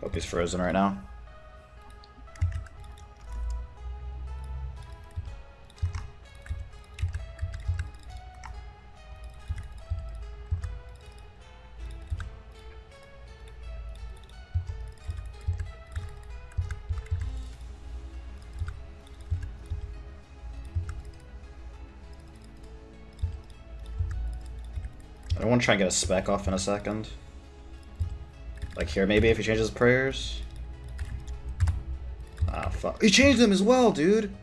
Hope he's frozen right now. I want to try and get a spec off in a second. Here, maybe if he changes prayers. Ah, fuck. He changed them as well, dude!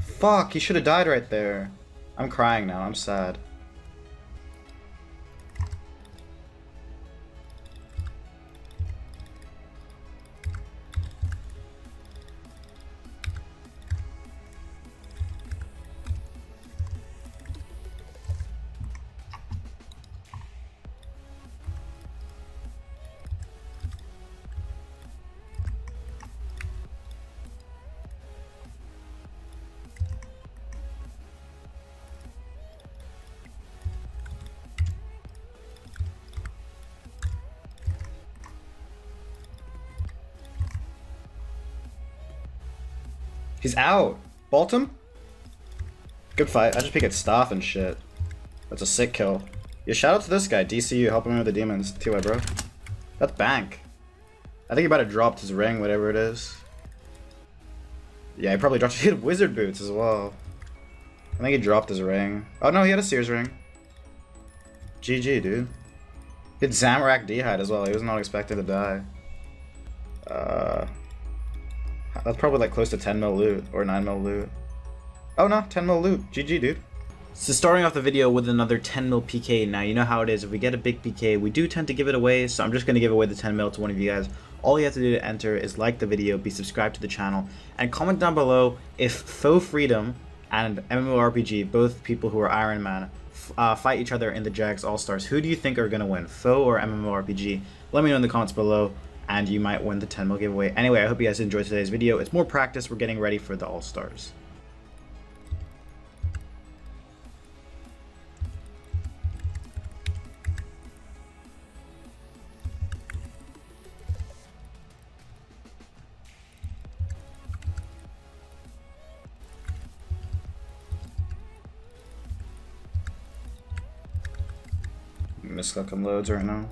Fuck, he should have died right there. I'm crying now, I'm sad. He's out. Bolt him? Good fight. I just pick at staff and shit. That's a sick kill. Yeah, shout out to this guy, DCU, helping me with the demons. TY, bro. That's bank. I think he might have dropped his ring, whatever it is. Yeah, he probably dropped he had wizard boots as well. I think he dropped his ring. Oh no, he had a Seers ring. GG, dude. He had Zamorak D'hide as well. He was not expected to die. Uh, that's probably like close to 10 mil loot or 9 mil loot. Oh no, 10 mil loot. GG, dude. So starting off the video with another 10 mil PK. Now you know how it is. If we get a big PK, we do tend to give it away. So I'm just going to give away the 10 mil to one of you guys. All you have to do to enter is like the video, be subscribed to the channel, and comment down below if Faux Freedom and MMORPG, both people who are Iron Man, uh, fight each other in the Jagex All-Stars. Who do you think are going to win, Faux or MMORPG? Let me know in the comments below and you might win the 10 mil giveaway. Anyway, I hope you guys enjoyed today's video. It's more practice. We're getting ready for the All-Stars. Misclicking loads right now.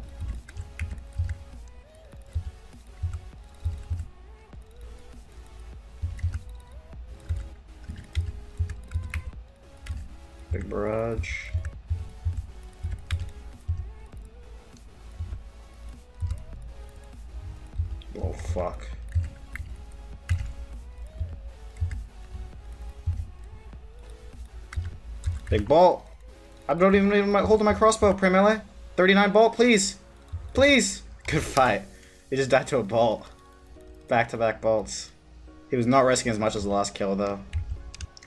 Fuck. Big bolt. I don't even my holding my crossbow, Primele. 39 bolt, please. Please. Good fight. He just died to a bolt. Back to back bolts. He was not risking as much as the last kill though.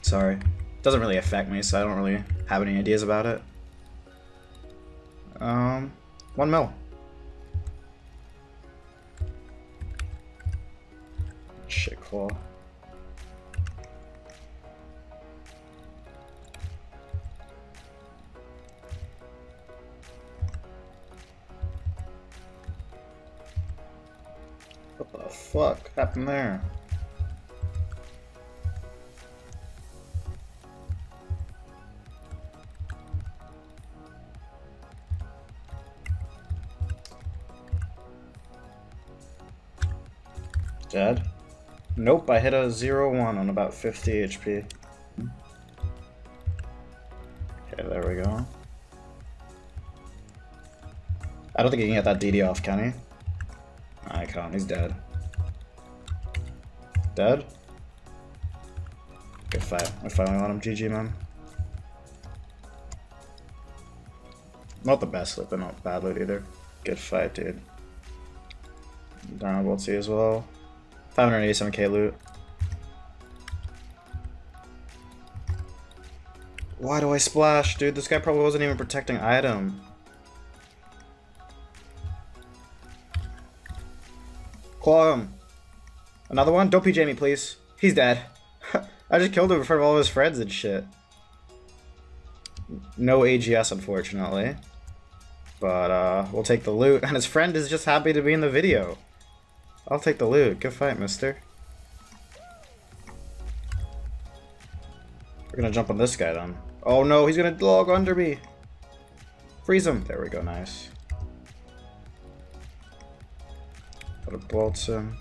Sorry. Doesn't really affect me, so I don't really have any ideas about it. Um, one mil. Claw. What the fuck happened there? Nope, I hit a 0-1 on about 50 HP. Okay, there we go. I don't think he can get that DD off, can he? I can't, he's dead. Dead? Good fight. I finally want him GG, man. Not the best loot, but not bad loot either. Good fight, dude. Down Boltsy as well. 587k loot. Why do I splash? Dude, this guy probably wasn't even protecting item. Claw him. Another one? Don't PJ me, please. He's dead. I just killed him in front of all of his friends and shit. No AGS, unfortunately. But, uh, we'll take the loot. And his friend is just happy to be in the video. I'll take the loot. Good fight, mister. We're gonna jump on this guy then. Oh no, he's gonna log under me. Freeze him. There we go, nice. Put a bolt in.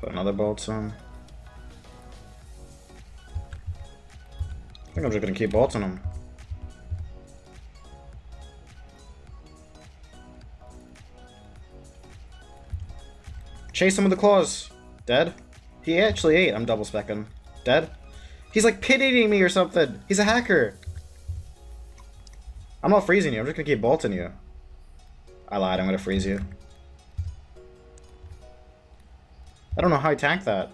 Put another bolt in. I think I'm just gonna keep bolting him. Chase him with the claws. Dead. He actually ate. I'm double specking. Dead. He's like pit eating me or something. He's a hacker. I'm not freezing you. I'm just gonna keep bolting you. I lied. I'm gonna freeze you. I don't know how he tanked that.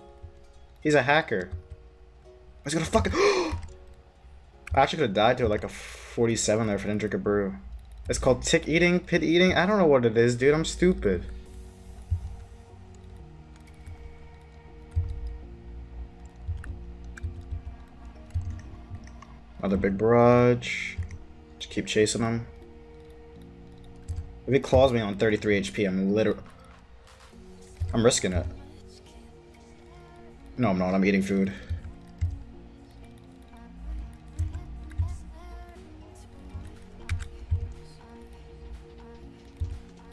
He's a hacker. He's gonna fucking. I actually could have died to like a 47 there if I didn't drink a brew. It's called tick eating, pit eating. I don't know what it is, dude. I'm stupid. Another big barrage. Just keep chasing him. If he claws me on 33 HP, I'm literally... I'm risking it. No, I'm not. I'm eating food.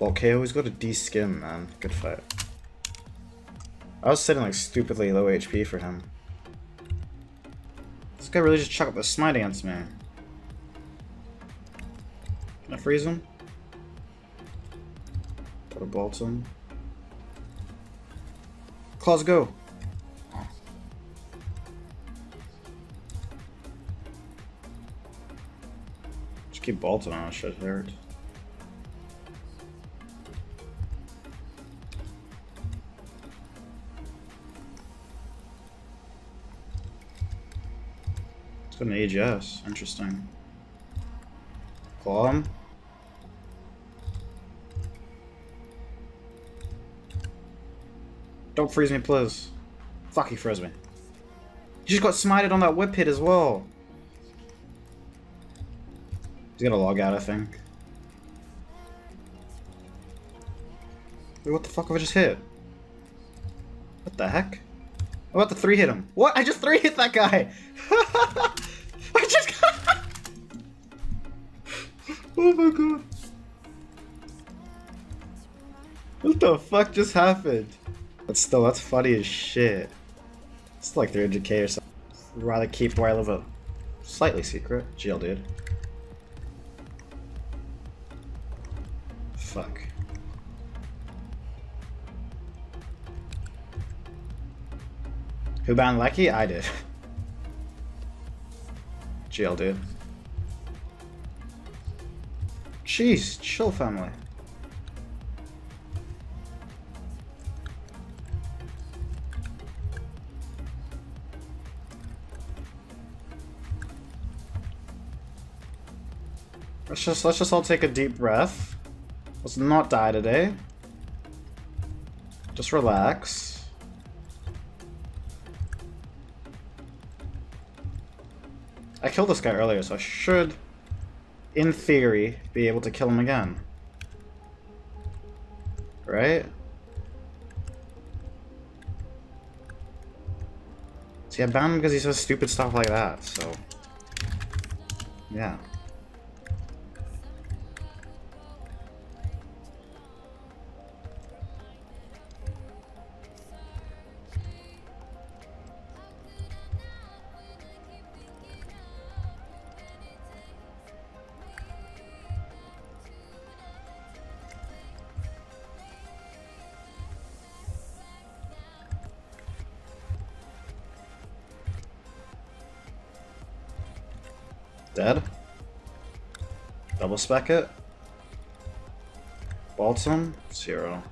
Okay, always go to D-scim, man. Good fight. I was sitting like stupidly low HP for him. This guy really just chucked up the smite against me. Can I freeze him? Put a bolt him. Claws go! Just keep bolting on, shit hurt. It's got an AGS. Interesting. Claw him. Don't freeze me, please. Fuck, he froze me. He just got smited on that whip hit as well. He's gonna log out, I think. Wait, what the fuck have I just hit? What the heck? I'm about to three hit him. What? I just three hit that guy! Oh my god. What the fuck just happened? But still, that's funny as shit. It's like 300k or something. I'd rather keep where I live a slightly secret. GL dude. Fuck. Who banned Lucky? I did. GL dude. Jeez, chill family. Let's just let's just all take a deep breath. Let's not die today. Just relax. I killed this guy earlier, so I should, in theory, be able to kill him again. Right? See, I banned him because he says stupid stuff like that, so... Yeah. Dead. Double spec it. Balsam, zero.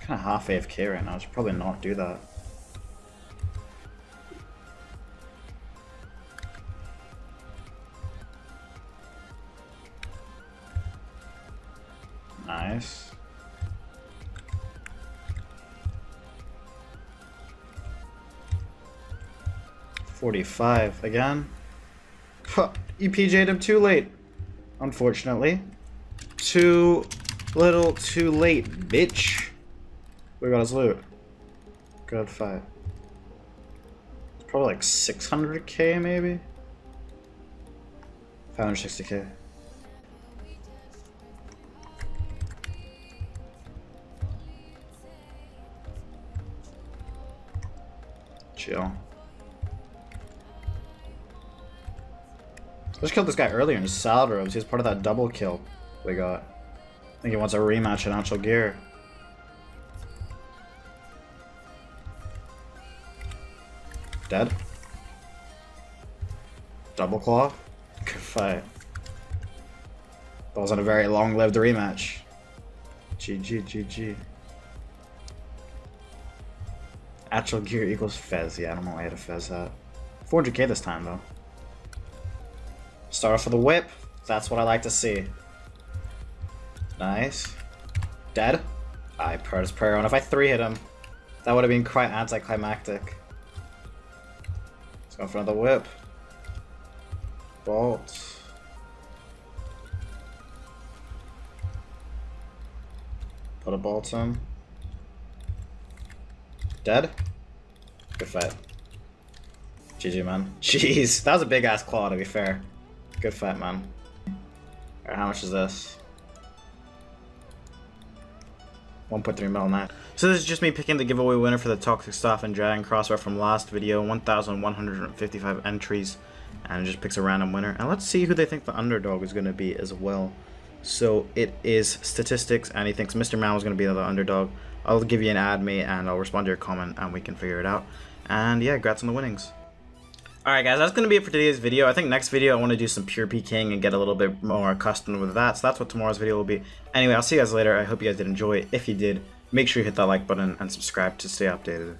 Kind of half AFK right now. I should probably not do that. 45 again. You PJ'd him too late, unfortunately. too little too late, bitch. We got his loot. Good fight. It's probably like 600k maybe? 560k. Chill. Just killed this guy earlier in salad robes. He was part of that double kill we got. I think he wants a rematch in actual gear. Dead. Double claw. Good fight. That wasn't a very long-lived rematch. GG, GG. Actual gear equals Fez. Yeah, I don't know why I had a Fez that. 400k this time, though. Start off with a whip. That's what I like to see. Nice. Dead? I his prayer on. If I three hit him, that would have been quite anticlimactic. Let's go for another whip. Bolt. Put a bolt in. Dead? Good fight. GG, man. Jeez, that was a big ass claw, to be fair. Good fight, man. How much is this? 1.3 mil. So this is just me picking the giveaway winner for the Toxic Staff and Dragon Crossbow from last video. 1,155 entries. And just picks a random winner. And let's see who they think the underdog is going to be as well. So it is statistics, and he thinks Mr. Man was going to be the underdog. I'll give you an ad, mate, and I'll respond to your comment, and we can figure it out. And yeah, congrats on the winnings. Alright guys, that's going to be it for today's video. I think next video I want to do some pure PKing and get a little bit more accustomed with that. So that's what tomorrow's video will be. Anyway, I'll see you guys later. I hope you guys did enjoy. It. If you did, make sure you hit that like button and subscribe to stay updated.